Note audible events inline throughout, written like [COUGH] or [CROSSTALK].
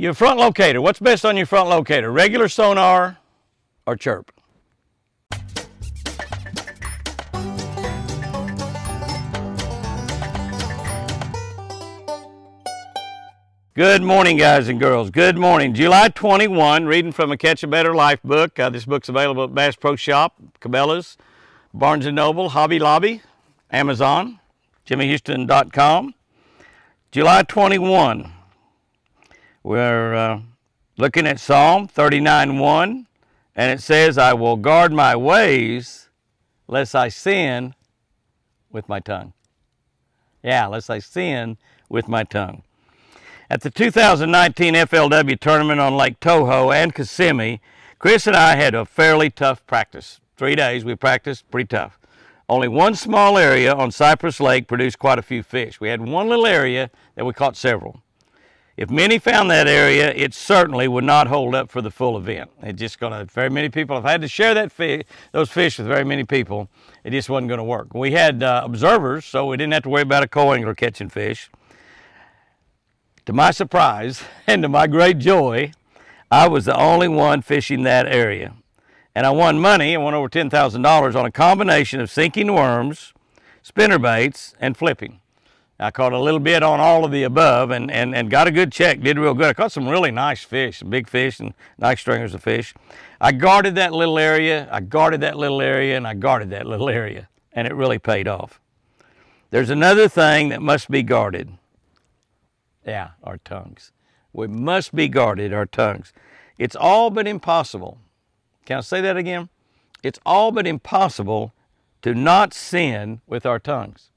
Your front locator, what's best on your front locator? Regular sonar or chirp? Good morning, guys and girls. Good morning. July 21, reading from a Catch a Better Life book. Uh, this book's available at Bass Pro Shop, Cabela's, Barnes & Noble, Hobby Lobby, Amazon, jimmyhouston.com. July 21, we're uh, looking at Psalm 39.1, and it says, I will guard my ways lest I sin with my tongue. Yeah, lest I sin with my tongue. At the 2019 FLW tournament on Lake Toho and Kissimmee, Chris and I had a fairly tough practice. Three days we practiced, pretty tough. Only one small area on Cypress Lake produced quite a few fish. We had one little area that we caught several. If many found that area, it certainly would not hold up for the full event. It just gonna, very many people, I had to share that fish, those fish with very many people, it just wasn't gonna work. We had uh, observers, so we didn't have to worry about a co-angler catching fish. To my surprise [LAUGHS] and to my great joy, I was the only one fishing that area. And I won money, I won over $10,000 on a combination of sinking worms, spinner baits, and flipping. I caught a little bit on all of the above and, and, and got a good check, did real good. I caught some really nice fish, big fish and nice stringers of fish. I guarded that little area, I guarded that little area, and I guarded that little area, and it really paid off. There's another thing that must be guarded. Yeah, our tongues. We must be guarded, our tongues. It's all but impossible. Can I say that again? It's all but impossible to not sin with our tongues.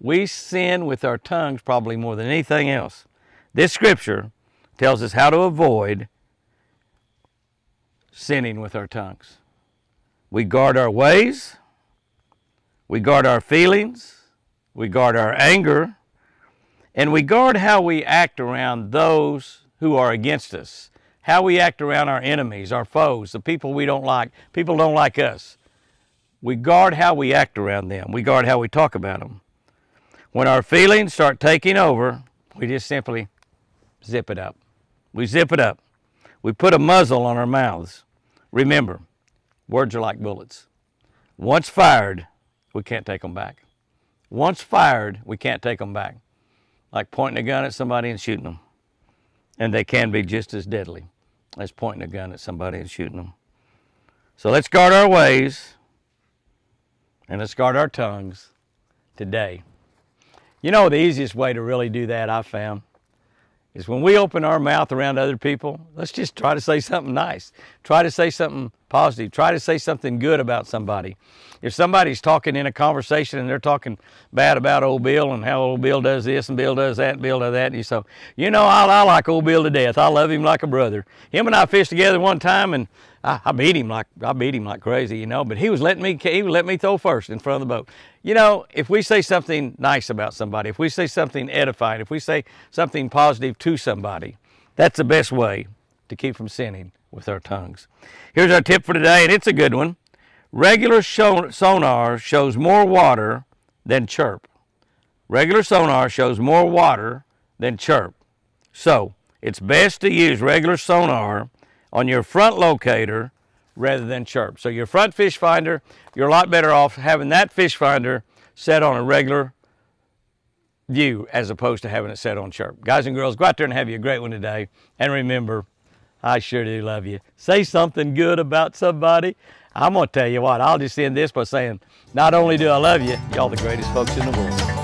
We sin with our tongues probably more than anything else. This scripture tells us how to avoid sinning with our tongues. We guard our ways, we guard our feelings, we guard our anger, and we guard how we act around those who are against us, how we act around our enemies, our foes, the people we don't like, people don't like us. We guard how we act around them. We guard how we talk about them. When our feelings start taking over, we just simply zip it up. We zip it up. We put a muzzle on our mouths. Remember, words are like bullets. Once fired, we can't take them back. Once fired, we can't take them back. Like pointing a gun at somebody and shooting them. And they can be just as deadly as pointing a gun at somebody and shooting them. So let's guard our ways and let's guard our tongues today. You know, the easiest way to really do that, I've found, is when we open our mouth around other people, let's just try to say something nice. Try to say something positive. Try to say something good about somebody. If somebody's talking in a conversation and they're talking bad about old Bill and how old Bill does this and Bill does that and Bill does that, and you say, you know, I, I like old Bill to death. I love him like a brother. Him and I fished together one time and I, I, beat him like I beat him like crazy, you know. But he was letting me he would let me throw first in front of the boat. You know, if we say something nice about somebody, if we say something edifying, if we say something positive to somebody, that's the best way to keep from sinning with our tongues. Here's our tip for today, and it's a good one. Regular sonar shows more water than chirp. Regular sonar shows more water than chirp. So it's best to use regular sonar on your front locator rather than chirp. So your front fish finder, you're a lot better off having that fish finder set on a regular view as opposed to having it set on chirp. Guys and girls, go out there and have you a great one today. And remember, I sure do love you. Say something good about somebody. I'm going to tell you what, I'll just end this by saying, not only do I love you, y'all the greatest folks in the world.